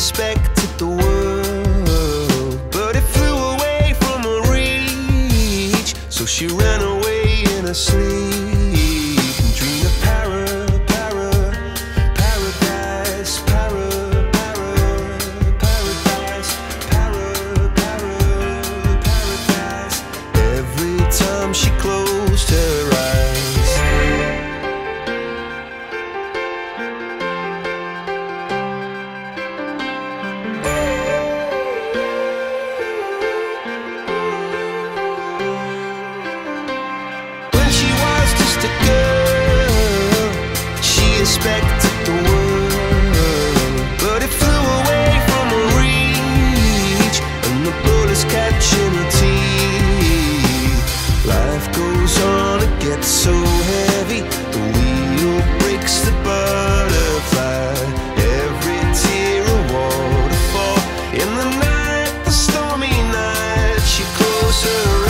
respected the world, but it flew away from her reach. So she ran away in her sleep. Expected the world, but it flew away from her reach, and the bullets catching her teeth. Life goes on, it gets so heavy. The wheel breaks the butterfly. Every tear a waterfall. In the night, the stormy night, she closes her